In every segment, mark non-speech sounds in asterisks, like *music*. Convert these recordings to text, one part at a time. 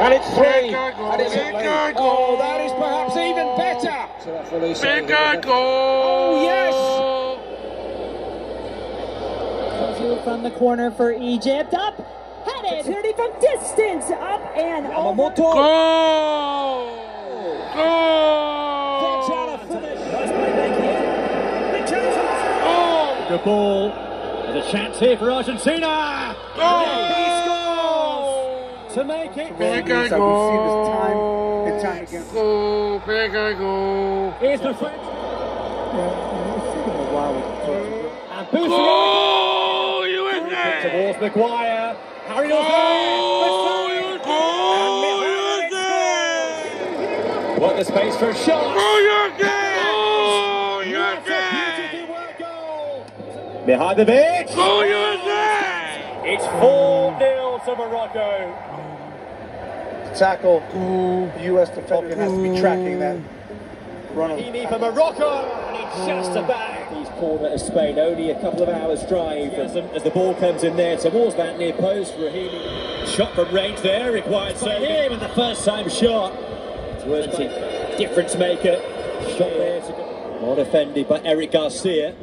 And it's three. Bigger. And it's a Bigger lead. goal. Oh, that is perhaps even better. So that's release. Bigger goal. Oh, yes. Through from the corner for Egypt. Up, headed. Opportunity from distance. Up and over. Yamamoto. Goal. That's Goal. out of finish. Nice play back The ball. There's a chance here for Argentina. Goal. To make it. Bigger So we've seen this time goal. and time again. Goal. Bigger goal. Here's the French. And boosting Goal. it USA. towards Maguire. Harry Goal. Osborne. Goal. USA. What the space for a shot. Goal. USA. Goal. USA. Beautifully worked goal. Behind the bench. Goal. USA. It's 4 0 to Morocco. Tackle. The U.S. defender has to be tracking that. Run. Heaney for Morocco. And he just about. He's corner of Spain, only a couple of hours drive as the, as the ball comes in there towards that near post. Rahimi. Shot from range there, required saving. him and the first time shot. It's worth. Difference maker. Shot there to go. Not offended by Eric Garcia.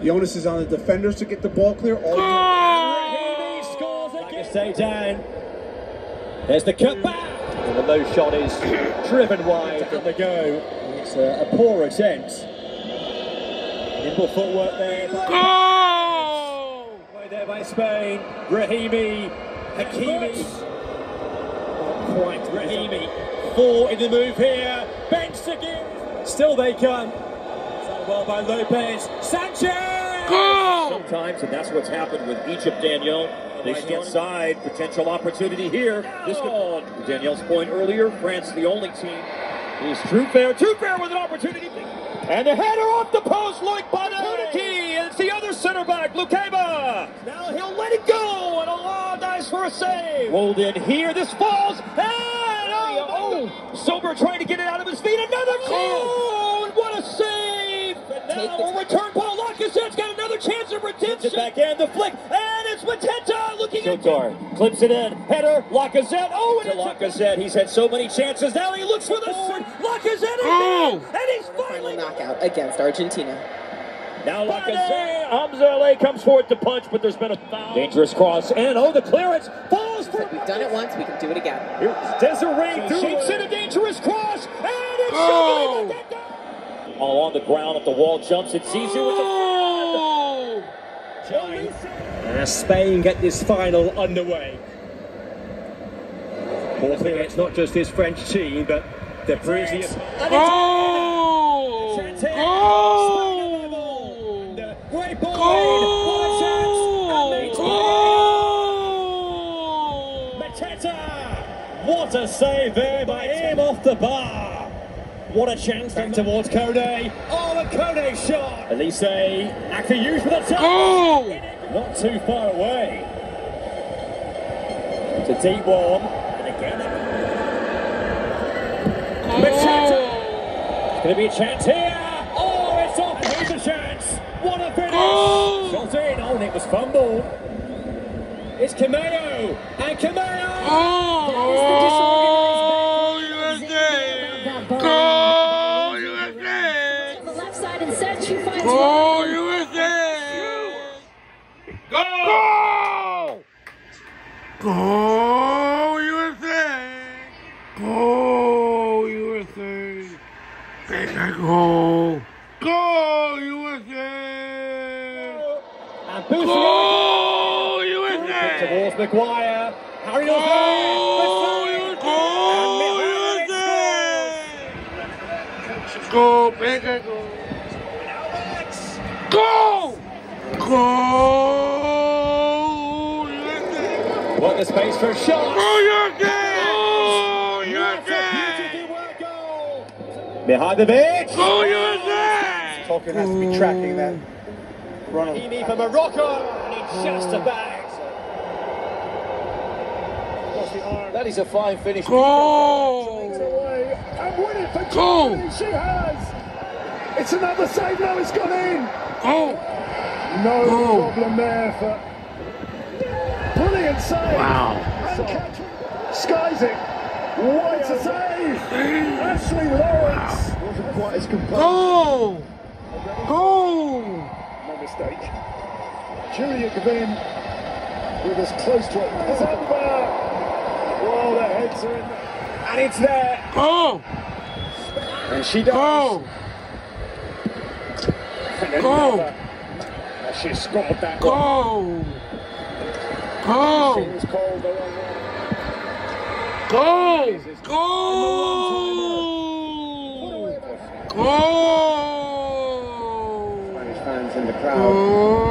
The onus is on the defenders to get the ball clear. All Rahimi scores again. Stay down. There's the cutback. And the low shot is driven wide on the go. It's a, a poor attempt. Nimble footwork there. by- Goal. Way there by Spain. Rahimi. Hakimi. Not quite Rahimi. Four in the move here. Benched again. Still they come. So well by Lopez. Sanchez. Goal. Sometimes, and that's what's happened with Egypt, Danielle. They get side. Potential opportunity here. This could on. Danielle's point earlier. France, the only team. Is Truffert. Truffert with an opportunity. And the header off the post. Loic opportunity. And it's the other center back, Lukeba. Now he'll let it go. And Allah dies for a save. Rolled in here. This falls. And oh, oh. oh. Sober trying to get it out of his feet. Another goal. Oh, and what a save. And now a return ball. Lacazette's got another chance of redemption. It back in the flick. And it's Mateta looking at Shotar. Clips it in. Header. Lacazette. Oh, and it's Lacazette. He's had so many chances. Now he looks for the forward. Lacazette is Oh. there. And he's final finally knockout against Argentina. now Lacazette. Hamza comes forward to punch, but there's been a foul. Dangerous cross. And oh, the clearance falls for. We've done it once, we can do it again. Here's Désiré shapes in a dangerous cross. And it's oh. Goal. Mateta. All on the ground at the wall. Jumps. It's easier with the. Oh. Goal. As uh, Spain get this final underway. Ball it's not just his French team, but the Parisian. Goal. Chance Goal. here. Great ball. Goal. What a Mateta. What a save there by him off the bar. What a chance back towards Kone. Oh, a Kone shot. Elise, Akliouche with a touch. Goal. Not too far away. It's a deep one. And again, Mateta. Going to be a chance here. Oh, it's off. And here's a chance. What a finish. Goal. Shot in. Oh, and it was fumbled. It's Cameo. And Cameo. Maguire. Harry Goal. Osborne. Goal. USA. Goal. Bigger goal. Goal. Goal. What the space for a shot. Goal. Goal. USA. Beautifully worked goal. Behind the bench. Goal. USA. Tolkien has to be tracking that. Run him. Heaney for Morocco. And he just about. That is a fine finish. Goal. And win it for Goal. She has. It's another save. now. it's gone in. Goal. No Goal. problem there for brilliant save. Wow. And catch skies it. What a save! Ashley Lawrence wasn't quite as composed. Goal! Goal! No mistake. Julia Gavin with as close to it as ever. Well, the heads are in there. And it's there. Goal! And she does. And Goal! And She scored that one. Goal! Goal! She was called the wrong one. Goal! Goal! Goal! Spanish fans in the crowd. Goal!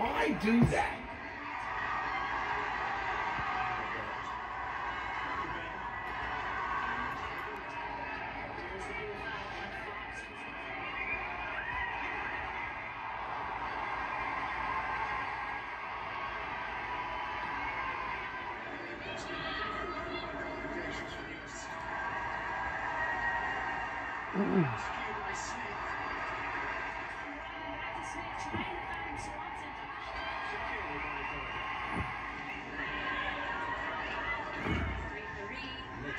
Why do that?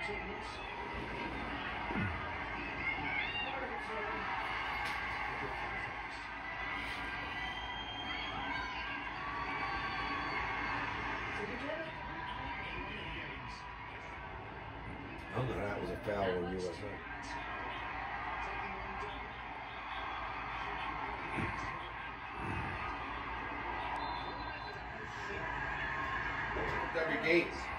I know that was a foul on USA. Debbie Gates.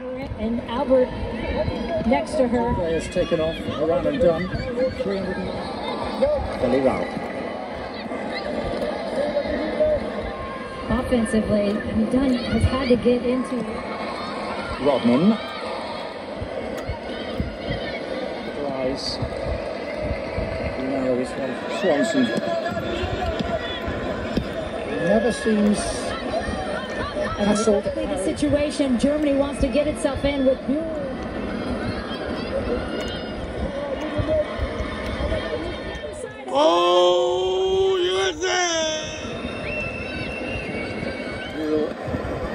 And Albert next to her. Players taken off, around and done. 300 and... Billy Ralph. Offensively, Dunn has had to get into Rodman. Rise. Narrow this one. Swanson. Never seems hassled. the situation Germany wants to get itself in with Bühl. Goal! USA!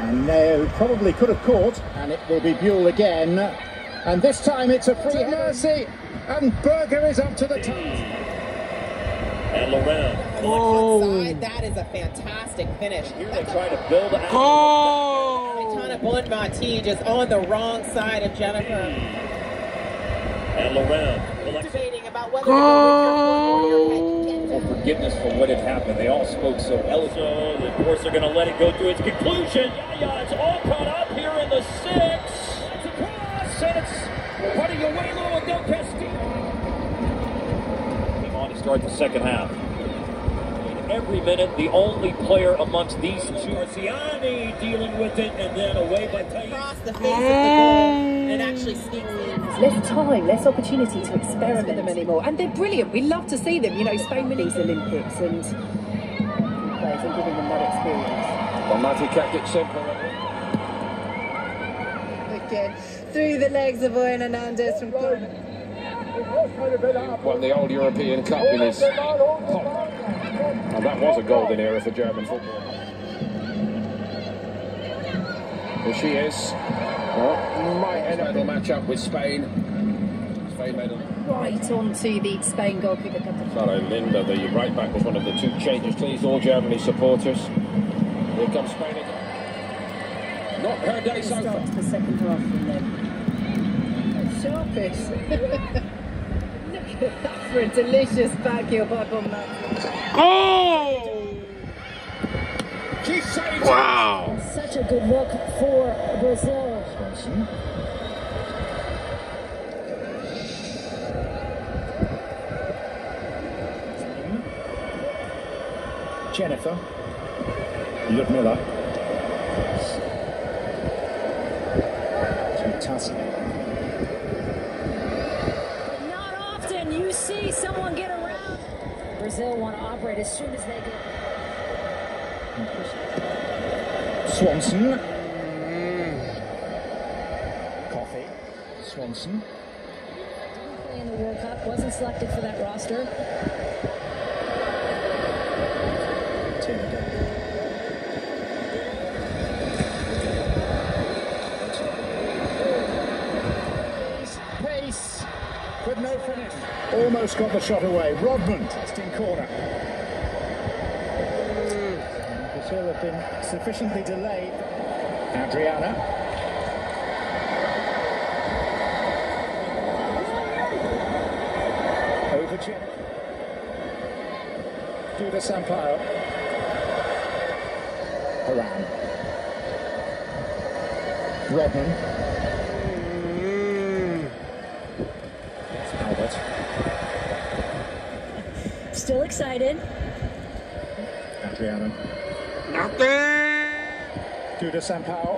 And they probably could have caught, and it will be Bühl again. And this time it's a free mercy, and Berger is up to the top. And Laurent. Goal! Side, that is a fantastic finish. Here they try to build out. Goal! Tana Bonmati just on the wrong side of Jennifer. Hmm. And Laurent. collects about whether to go with your foot or your head. You can't Well, forgiveness for what had happened. They all spoke so eloquently. Of course, they're going to let it go to its conclusion. Yeah, yeah, it's all caught up here in the six. It's across, and it's putting away Ludo Del Castillo. Came on to start the second half. Every minute, the only player amongst these two, Marciani, dealing with it, and then away by Tate. Across the face of the goal and actually sneaks in. Less time, less opportunity to experiment with them anymore. And they're brilliant. We love to see them. You know, Spain these Olympics and players and giving them that experience. Well, Matty kept it simple. Again, through the legs of Oihane Hernandez from corner. Won the old European Cup in his pot. And that was a golden era for German football. Here she is. Well, might end up a match up with Spain. Spain made a Right onto the Spain goalkeeper. Sarai Linder, the right back was one of the two changes, please, all Germany supporters. Here comes Spain again. Not her day so far. To the second half from them. Sharpish. *laughs* Look *laughs* for a delicious back heel by Oh! She saves Wow! Such a good look for Brazil. Jennifer. Ludmila. Brazil operate as soon as they get. Swanson. Mm. Coffey. Swanson. Didn't Play in the World Cup, wasn't selected for that roster. Pace, but no finish. Almost got the shot away. Rodman, testing corner. Brazil have been sufficiently delayed. Adriana. Over Jennifer. Duda Sampaio. Horan. Rodman. Albert. Still excited. Adriana. Nothing! Duda Sampaio.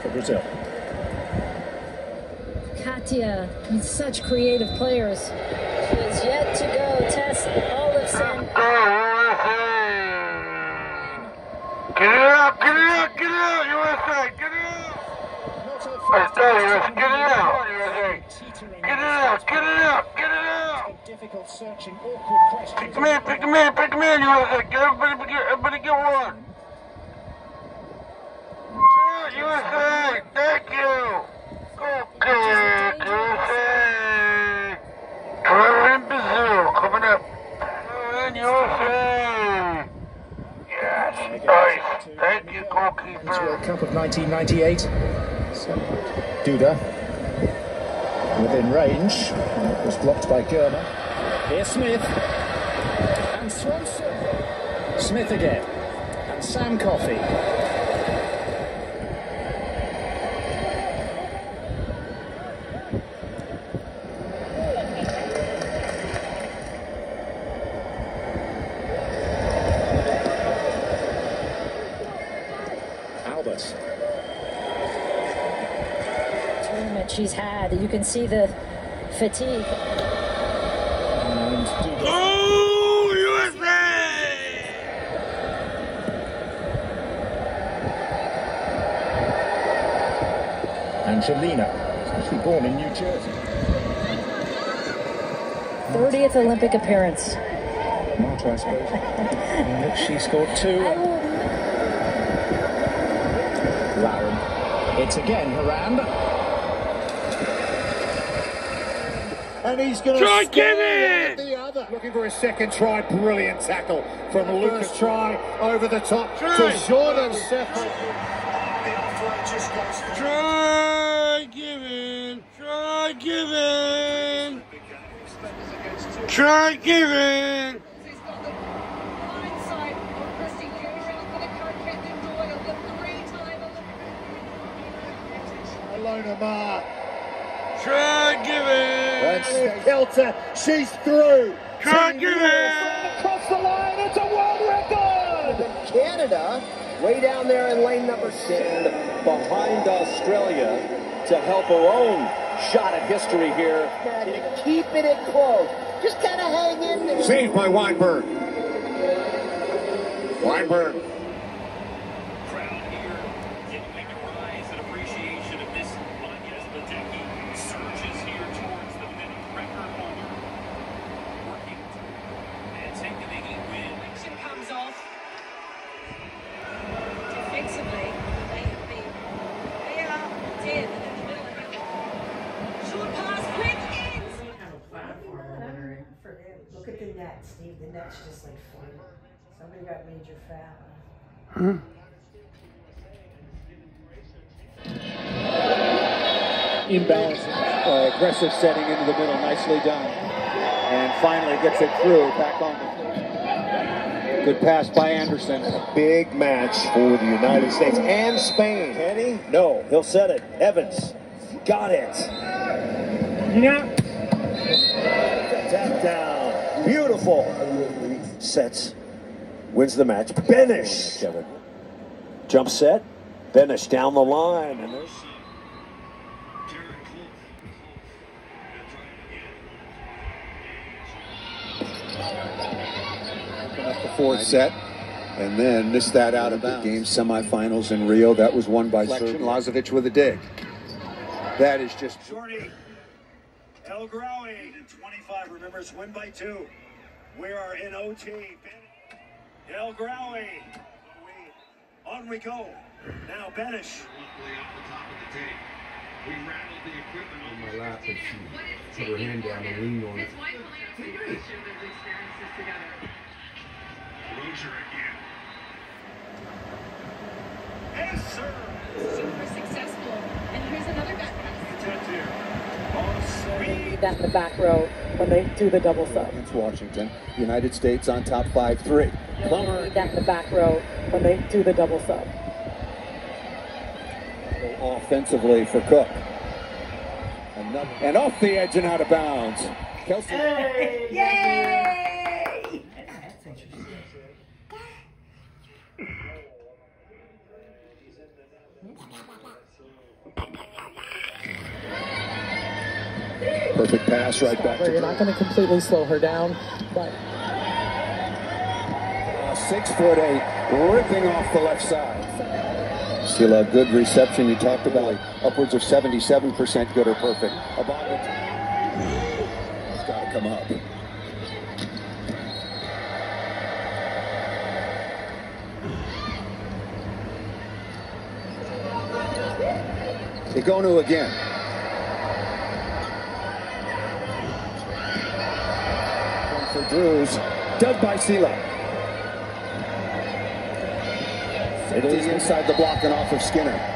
For Brazil. Katia, with such creative players. She is yet to go. Tess Olafson. Get it up, get it up, get it out, USA, get it out! Not Get it out, USA! Get it out, get it out, get it out! Difficult searching, awkward questions. Pick them in, pick them in, pick them in, USA! Get everybody, get, everybody get one! Yeah, USA! Thank you! Okay, USA! Coming in Brazil, coming up. Coming in USA! Yes, nice. Thank you, Men's goalkeeper. World Cup of 1998. So, Duda within range. It was blocked by Germer. Here's Smith. And Swanson. Smith again. And Sam Coffey. Albert. Tournament she's had. You can see the fatigue. And Duda. Oh, USA! Angelina. Actually born in New Jersey. 30th Olympic appearance. Marta, I suppose. in she scored two. Lauren. It's again Horan. And he's going to Try, score give it! looking for a second try. Brilliant tackle from Lucas. First try over the top to Jordan Try giving. Try giving. Try giving. Alona Try giving. Kelter, she's through. Try Team Across the line. It's a world record. Canada, way down there in lane number six. behind Australia to help her own shot at history here. Keeping it close. Just kind of hang in there. Saved by Weinberg. Weinberg. crowd here continuing to rise in appreciation of Miss Agnes Ledecky surges here towards the minute record holder. Working and taking the win. Action comes off. Defensively, they have been. They are dead in the middle of it. Short pass, quick ends. Look at the net, Steve. Just like floating. Somebody got major foul. Imbalance, uh, aggressive setting into the middle, nicely done. And finally gets it through, back on the Good pass by Anderson. Big match for the United States and Spain. Can he? No, he'll set it. Evans got it. Yeah. Tap down. Beautiful. Sets. Wins the match. Benish. Kevin. Jump set. Benish down the line. And there's the fourth set, and then missed that out of the Game semifinals in Rio. That was won by Serbia. Lazovic with a dig. That is just. Shorty. El Grawi in 25. Remember, it's win by two. We are in OT. El Grawi. On we go. Now Benish. On my lap, and she put her hand down and leaned on it. Yes, sir. Super successful. And here's another back That in the back row when they do the double sub. Against Washington. United States on top 5 3. Plummer. That in the back row when they do the double sub. offensively for Cook. Another, and off the edge and out of bounds. Kelsey. Yay! Perfect pass right back to You're not going to completely slow her down, but Uh, six foot eight, ripping off the left side. Still a good reception. You talked about upwards of 77% good or perfect. About it. It's got to come up. Egonu again. Drews. Dug by Sela. It is inside the block and off of Skinner.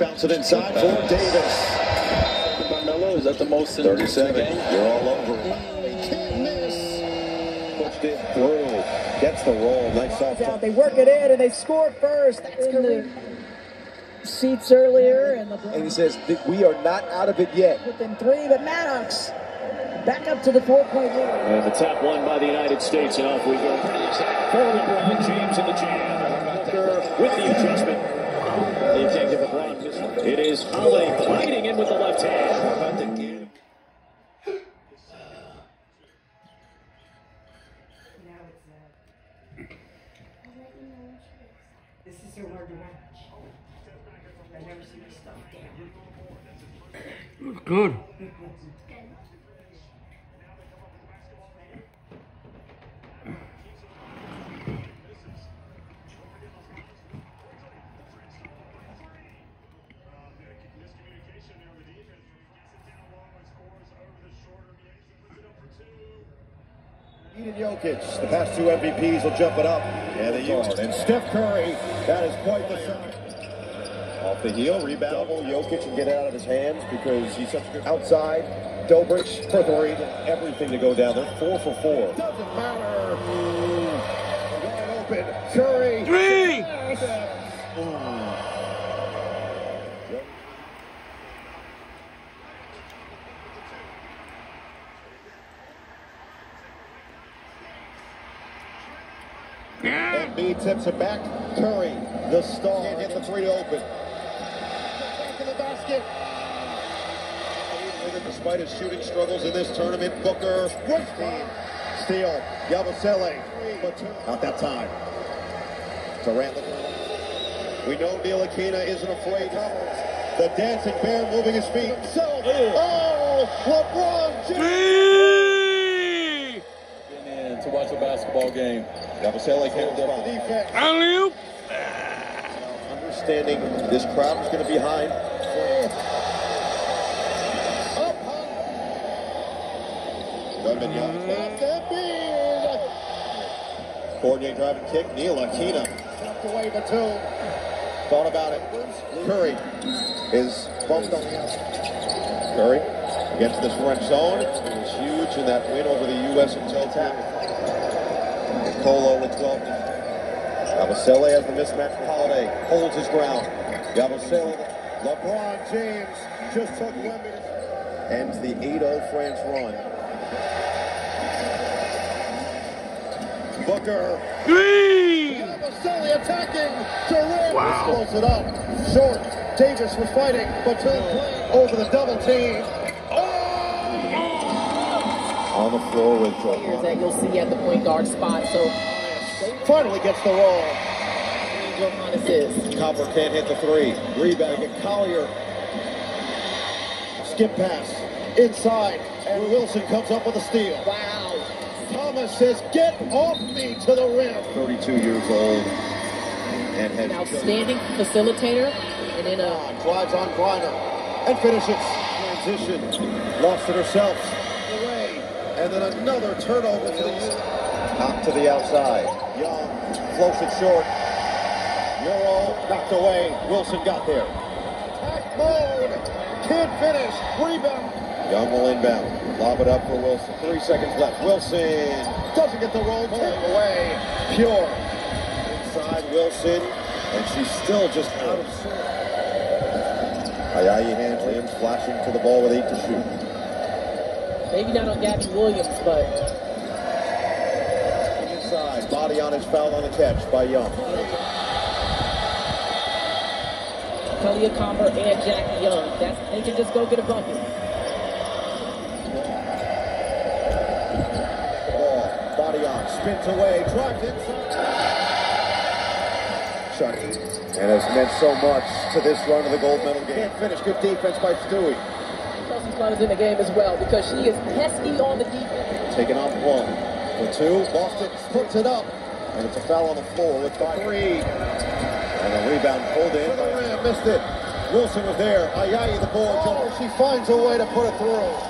Bounce it inside for Davis. Carmelo, is that the most in 37. the game? You're all over him. Can't miss. Pushed it through. Gets the roll. Nice soft out, they work it in and they score first. That's in the seats earlier and the And he says that we are not out of it yet. within three, but Maddox back up to the four-point lead. And the top one by the United States, and off we go. For LeBron James in the jam. Booker with the adjustment. You can't give LeBron. It is Holiday gliding in with the left hand. How about the game? This is so hard to watch. I never see this stuff down. Good. Jokic, the past two MVPs will jump it up. And. And Steph Curry, that is quite the shot. Off the heel, rebound. Double Jokic and get it out of his hands because he's such a good outside. Dobrich for three, everything to go down there. Four for four. Doesn't matter. Wide open. Curry. Three. Embiid oh. Tips it back. Curry, the star, can't hit the three to open. Back to the basket. Despite his shooting struggles in this tournament, Booker, Steal, steal. Yabusele, not that time. Durant We know Ntilikina isn't afraid. The dancing bear moving his feet. Himself. Oh, LeBron James. in to watch a basketball game. Yabusele can't the defense. Alley-oop. Understanding this crowd is going to be. Up high. Goodman Young. Fournier driving kick. Neil Akina. Tucked away Batum. Thought about it. Curry is bumped on the outside. Curry gets this French zone. It was huge in that win over the U.S. until tap. Colo with 12. Yabusele has the mismatch for Holiday. Holds his ground. Yabusele. LeBron James just took Wemby. Ends the 8-0 France run. Booker. Three. Yabusele attacking. Durant wow. close it up. Short. Davis was fighting. but Batum over the double team. On the floor with uh, Players that you'll see at the point guard spot. So finally gets the roll. Johannes is. Copper can't hit the three. Rebound at Collier. Skip pass inside, and Wilson comes up with a steal. Wow. Thomas says, "Get off me to the rim." 32 years old, and has An outstanding facilitator, and then uh, ah, a drives on Griner and finishes. Transition, lost it herself. And then another turnover to the to the outside. Young floats it short. Euro knocked away. Wilson got there. Attack mode. Can't finish. Rebound. Young will inbound. Lob it up for Wilson. Three seconds left. Wilson doesn't get the roll. Pulling away. Pure. Inside Wilson. And she's still just out of sorts. Ayayi hands Williams flashing to the ball with eight to shoot. Maybe not on Gabby Williams, but Inside. Body on his foul on the catch by Young. Talia Comber and Jackie Young. That's they can just go get a bucket. Ball. Body on. Spins away. Drives inside. Chucky. And has meant so much to this run of the gold medal game. Can't finish. Good defense by Stewie. Kelsey in the game as well because she is pesky on the defense. Taking on one. The two. Boston puts it up. And it's a foul on the floor with the three. And a rebound pulled in. By, missed it. Wilson was there. Ayayi the board. Oh, she finds a way to put it through.